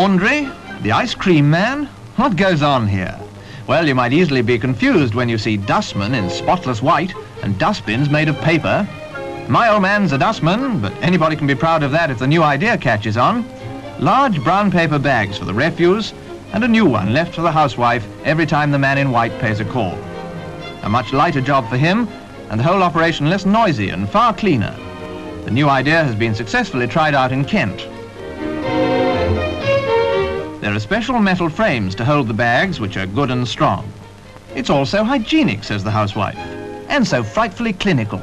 laundry, the ice cream man. What goes on here? Well, you might easily be confused when you see dustmen in spotless white and dustbins made of paper. My old man's a dustman, but anybody can be proud of that if the new idea catches on. Large brown paper bags for the refuse and a new one left for the housewife every time the man in white pays a call. A much lighter job for him and the whole operation less noisy and far cleaner. The new idea has been successfully tried out in Kent. There are special metal frames to hold the bags, which are good and strong. It's also hygienic, says the housewife, and so frightfully clinical.